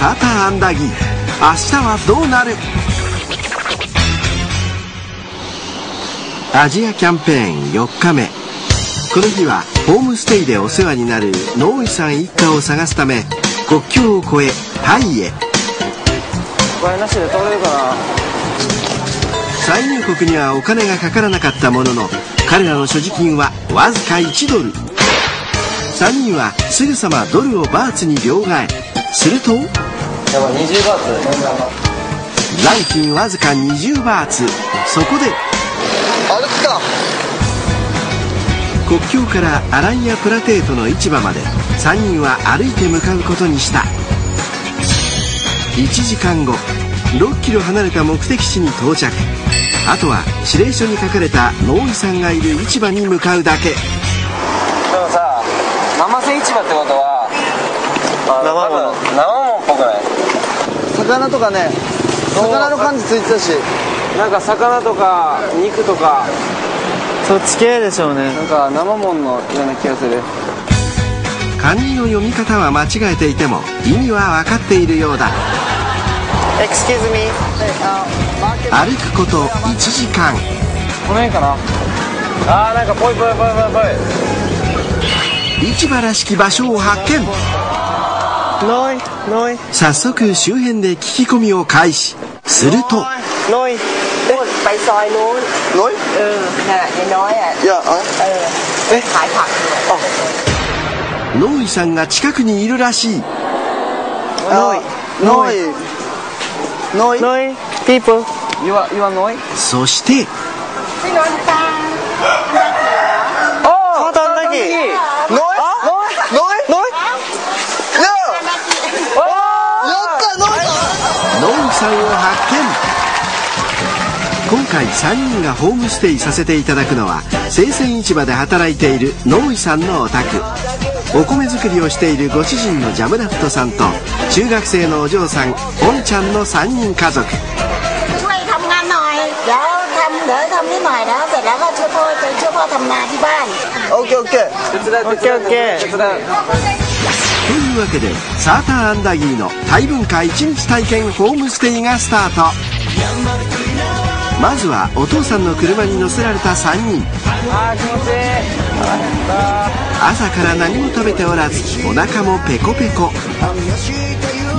サーターアンダギー。明日はどうなる？アジアキャンペーン4日目。この日はホームステイでお世話になるノーイさん一家を探すため国境を越えタイへ。お金なしで通れるかな再入国にはお金がかからなかったものの彼らの所持金はわずか1ドル。3人はすぐさまドルをバーツに両替。するとやばい20バーツ。代金わずか20バーツ。そこで。歩くか。国境からアランヤプラテートの市場まで。3人は歩いて向かうことにした。1時間後。6キロ離れた目的地に到着。あとは指令書に書かれたノーイさんがいる市場に向かうだけ。でもさ生瀬市場ってことは生も魚とかね魚の感じついてたし。なんか魚とか肉とか。そっち系でしょうね。なんか生もんのような気がする。漢字の読み方は間違えていても意味は分かっているようだ。Excuse me. 歩くこと1時間。この辺かな？あーなんかぽいぽいぽいぽいぽい。市場らしき場所を発見早速周辺で聞き込みを開始するとノイさんが近くにいるらしいそしてを発見今回3人がホームステイさせていただくのは生鮮市場で働いている野井さんのお宅。お米作りをしているご主人のジャムラフトさんと中学生のお嬢さんおんちゃんの3人家族。オッケーオッケーというわけでサーターアンダギーのタイ文化1日体験ホームステイがスタート。まずはお父さんの車に乗せられた3人。朝から何も食べておらずお腹もペコペコ。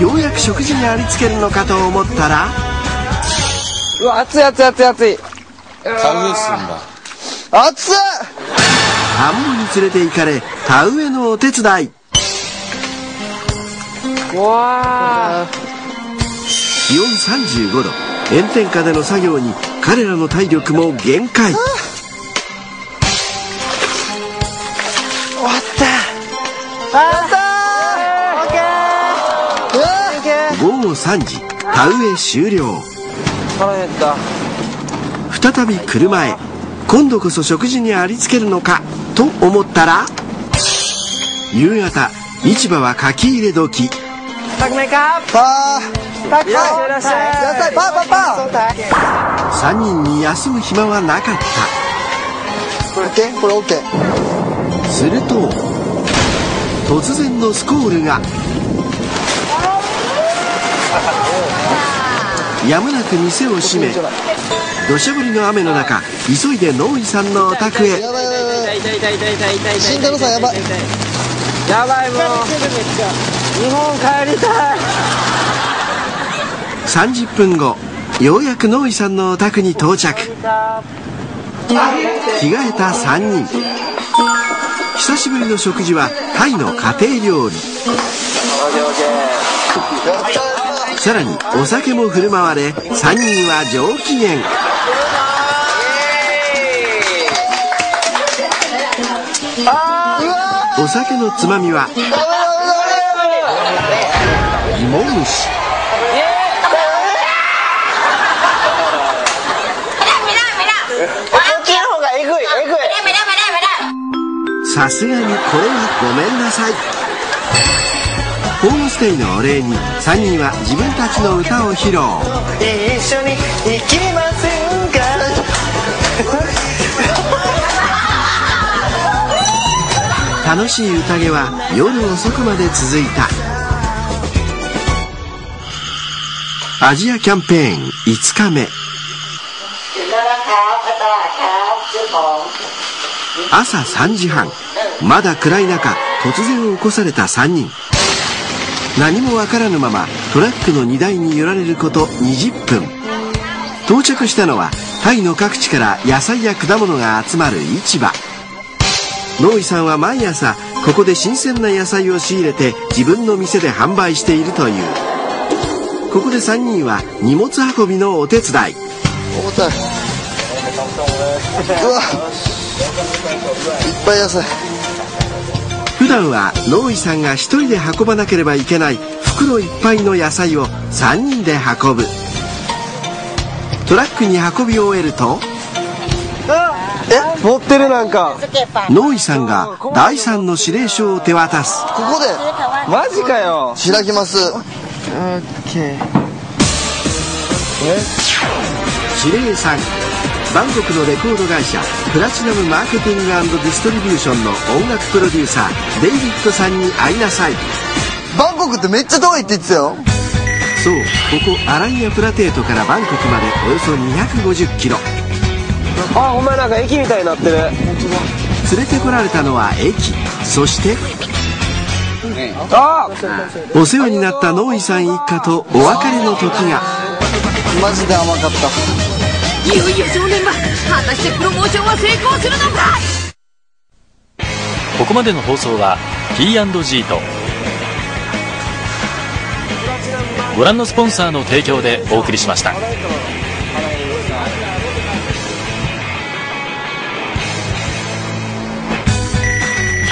ようやく食事にありつけるのかと思ったらうわ熱い熱い熱い熱い。熱っ田んぼに連れて行かれ田植えのお手伝い。うわ気温35度。炎天下での作業に彼らの体力も限界。終わった。やったーオッケー。うわオッケー午後3時。田植え終了。再び車へ。今度こそ食事にありつけるのかと思ったら夕方市場は書き入れ時タクメカパー。タクいらっしゃい。いらっしゃいパーパーパ3人に休む暇はなかった。ー？これ OK? これ OK すると突然のスコールが。やむなく店を閉め土砂降りの雨の中急いでノーイさんのお宅へ。やばいやばいやばい。痛い痛い痛い痛い痛い痛い慎太郎さんやばいやばいもう帰りたい。30分後ようやくノーイさんのお宅に到着。着替えた3人。久しぶりの食事はタイの家庭料理。さらにお酒も振る舞われ3人は上機嫌。お酒のつまみは Moose. さすがにこれはごめんなさい。ホームステイのお礼に3人は自分たちの歌を披露。一緒に行きませんか？楽しい宴は夜遅くまで続いた。アジアキャンペーン5日目。朝3時半。まだ暗い中突然起こされた3人。何もわからぬままトラックの荷台に揺られること20分。到着したのはタイの各地から野菜や果物が集まる市場。ノイさんは毎朝ここで新鮮な野菜を仕入れて自分の店で販売しているという。ここで3人は荷物運びのお手伝い重たい。うわ。いっぱい野菜。普段はノイさんが一人で運ばなければいけない袋いっぱいの野菜を3人で運ぶトラックに運び終えるとえ、持ってるなんか。ノイさんが第3の指令書を手渡すここで？マジかよ開きます。指令3バンコクのレコード会社プラチナムマーケティングディストリビューションの音楽プロデューサーデイビッドさんに会いなさい。バンコクってめっちゃ遠いって言ってたよ。そうここアライアプラテートからバンコクまでおよそ250キロ。あお前なんか駅みたいになってる。連れてこられたのは駅。そしてあお世話になったノイさん一家とお別れの時が。マジで甘かった。いよいよ正念場果たしてプロモーションは成功するのかここまでの放送は P&G と。ご覧のスポンサーの提供でお送りしました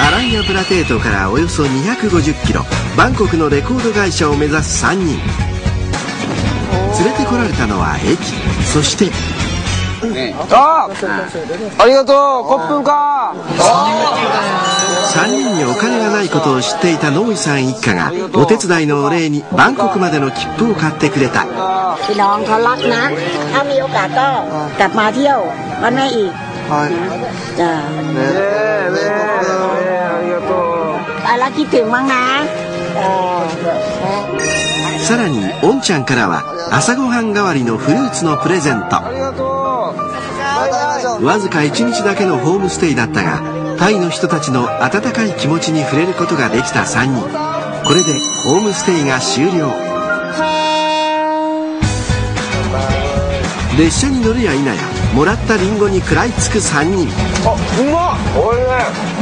アライアプラテートからおよそ250キロバンコクのレコード会社を目指す3人連れてこられたのは駅そしてあありがとうコップンか3人にお金がないことを知っていたノイさん一家がお手伝いのお礼にバンコクまでの切符を買ってくれた พี่น้องเขารักนะ ถ้ามีโอกาสก็กลับมาเที่ยวบ้านแม่อีก はい。 จ้ะ ねえねえねえありがと う ไปแล้วคิดถึงมั้งนะเออ さらにおんちゃんからは朝ごはん代わりのフルーツのプレゼントありがとまた会いましょう。わずか1日だけのホームステイだったがタイの人たちの温かい気持ちに触れることができた3人これでホームステイが終了列車に乗るや否やもらったリンゴに食らいつく3人うあうまっおいしい